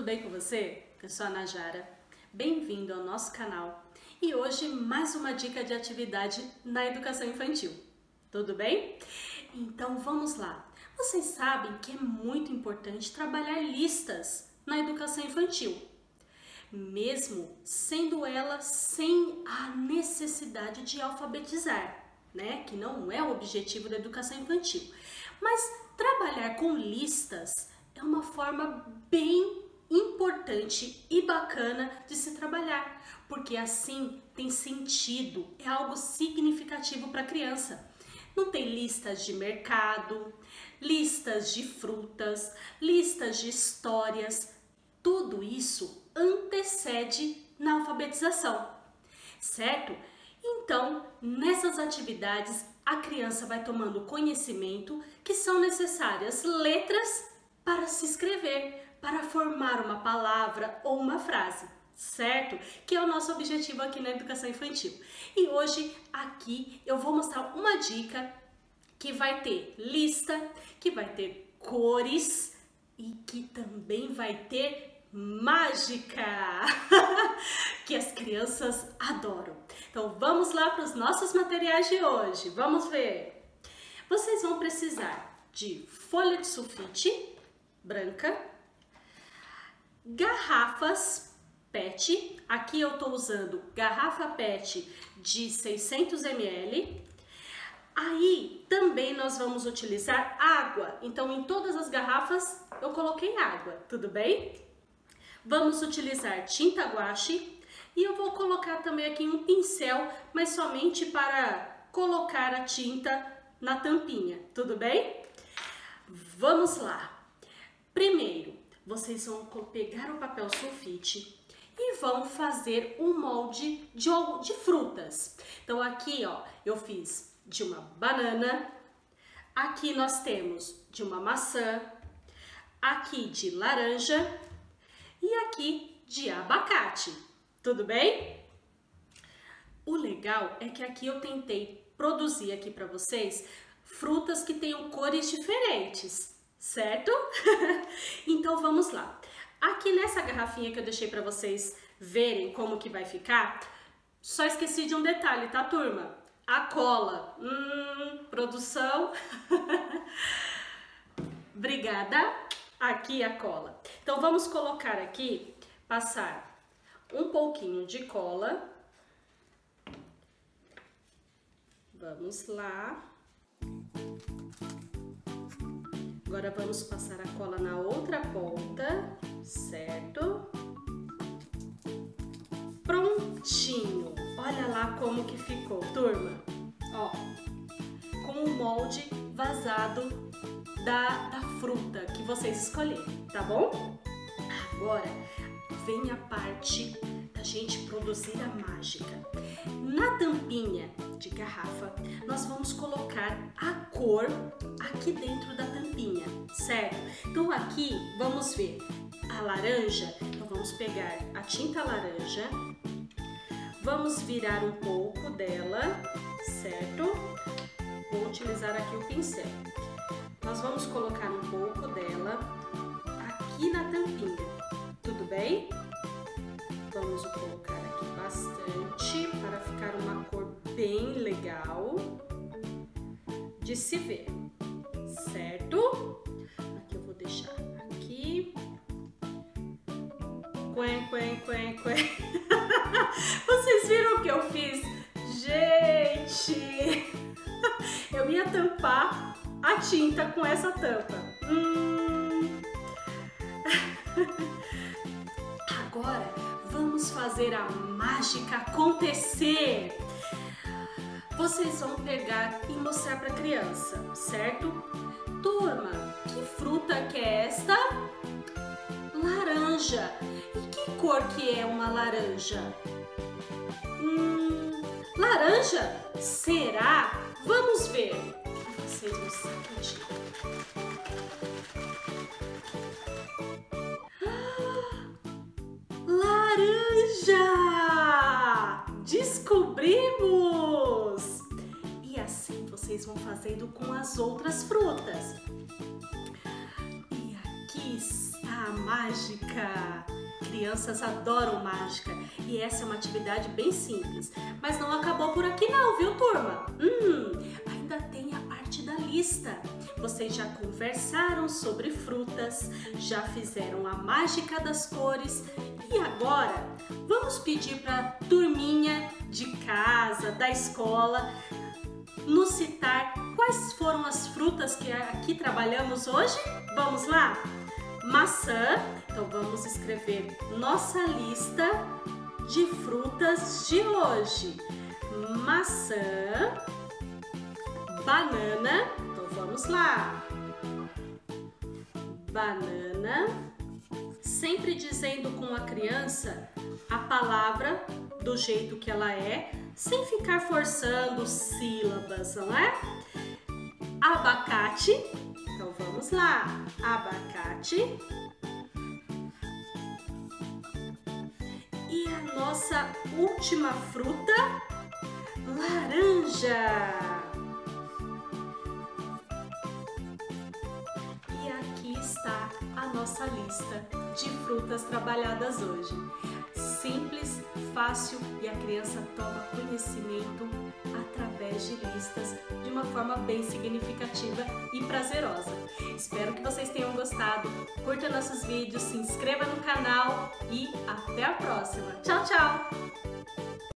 tudo bem com você? Eu sou a Najara, bem-vindo ao nosso canal e hoje mais uma dica de atividade na educação infantil. Tudo bem? Então vamos lá. Vocês sabem que é muito importante trabalhar listas na educação infantil, mesmo sendo ela sem a necessidade de alfabetizar, né? Que não é o objetivo da educação infantil. Mas trabalhar com listas é uma forma bem importante e bacana de se trabalhar, porque assim tem sentido, é algo significativo para a criança. Não tem listas de mercado, listas de frutas, listas de histórias, tudo isso antecede na alfabetização, certo? Então, nessas atividades, a criança vai tomando conhecimento que são necessárias letras para se escrever, para formar uma palavra ou uma frase, certo? Que é o nosso objetivo aqui na educação infantil. E hoje aqui eu vou mostrar uma dica que vai ter lista, que vai ter cores e que também vai ter mágica, que as crianças adoram. Então vamos lá para os nossos materiais de hoje. Vamos ver. Vocês vão precisar de folha de sulfite, branca, garrafas PET, aqui eu estou usando garrafa PET de 600 ml, aí também nós vamos utilizar água, então em todas as garrafas eu coloquei água, tudo bem? Vamos utilizar tinta guache e eu vou colocar também aqui um pincel, mas somente para colocar a tinta na tampinha, tudo bem? Vamos lá! Primeiro, vocês vão pegar o papel sulfite e vão fazer um molde de, de frutas. Então aqui, ó, eu fiz de uma banana, aqui nós temos de uma maçã, aqui de laranja e aqui de abacate. Tudo bem? O legal é que aqui eu tentei produzir aqui para vocês frutas que tenham cores diferentes certo? então vamos lá. Aqui nessa garrafinha que eu deixei para vocês verem como que vai ficar, só esqueci de um detalhe, tá turma? A cola. Hum, produção. Obrigada. Aqui a cola. Então vamos colocar aqui, passar um pouquinho de cola. Vamos lá. Agora vamos passar a cola na outra ponta, certo? Prontinho! Olha lá como que ficou, turma. Ó, com o molde vazado da, da fruta que vocês escolherem, tá bom? Agora vem a parte da gente produzir a mágica. Na tampinha de garrafa, nós vamos colocar a cor aqui dentro da tampinha, certo? Então aqui, vamos ver a laranja, então vamos pegar a tinta laranja, vamos virar um pouco dela, certo? Vou utilizar aqui o pincel. Nós vamos colocar um pouco dela aqui na tampinha, tudo bem? Vamos colocar aqui bastante para ficar uma cor bem legal de se ver, quen. Vocês viram o que eu fiz? Gente! Eu ia tampar a tinta com essa tampa. Hum. Agora Vamos fazer a mágica acontecer. Vocês vão pegar e mostrar para a criança, certo? Turma, que fruta que é esta? Laranja. Que cor que é uma laranja? Hum, laranja? Será? Vamos ver. Vocês vão sacudir. laranja! Descobrimos! E assim vocês vão fazendo com as outras frutas. E aqui está Ah, mágica! Crianças adoram mágica e essa é uma atividade bem simples. Mas não acabou por aqui não, viu turma? Hum, ainda tem a parte da lista. Vocês já conversaram sobre frutas, já fizeram a mágica das cores e agora vamos pedir para turminha de casa, da escola, nos citar quais foram as frutas que aqui trabalhamos hoje? Vamos lá? Maçã, então vamos escrever nossa lista de frutas de hoje. Maçã, banana, então vamos lá. Banana, sempre dizendo com a criança a palavra do jeito que ela é, sem ficar forçando sílabas, não é? Abacate, então vamos lá, abacate. Nossa última fruta, laranja. E aqui está a nossa lista de frutas trabalhadas hoje simples, fácil e a criança toma conhecimento de listas de uma forma bem significativa e prazerosa. Espero que vocês tenham gostado. Curta nossos vídeos, se inscreva no canal e até a próxima. Tchau, tchau!